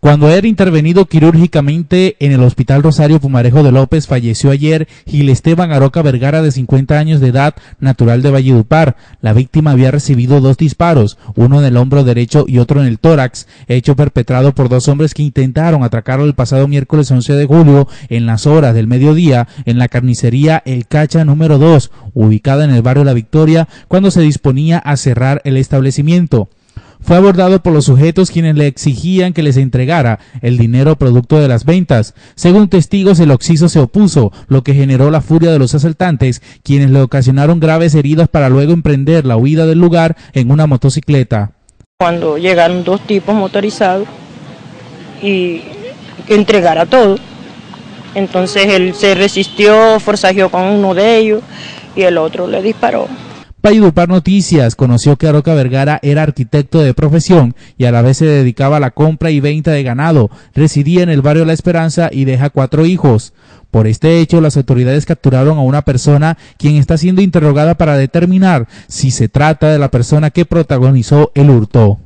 Cuando era intervenido quirúrgicamente en el Hospital Rosario Pumarejo de López, falleció ayer Gil Esteban Aroca Vergara, de 50 años de edad, natural de Valledupar. La víctima había recibido dos disparos, uno en el hombro derecho y otro en el tórax, hecho perpetrado por dos hombres que intentaron atracarlo el pasado miércoles 11 de julio en las horas del mediodía en la carnicería El Cacha número 2, ubicada en el barrio La Victoria, cuando se disponía a cerrar el establecimiento fue abordado por los sujetos quienes le exigían que les entregara el dinero producto de las ventas. Según testigos, el occiso se opuso, lo que generó la furia de los asaltantes, quienes le ocasionaron graves heridas para luego emprender la huida del lugar en una motocicleta. Cuando llegaron dos tipos motorizados y entregara todo, entonces él se resistió, forzajeó con uno de ellos y el otro le disparó. Valledupar Noticias conoció que Aroca Vergara era arquitecto de profesión y a la vez se dedicaba a la compra y venta de ganado. Residía en el barrio La Esperanza y deja cuatro hijos. Por este hecho, las autoridades capturaron a una persona quien está siendo interrogada para determinar si se trata de la persona que protagonizó el hurto.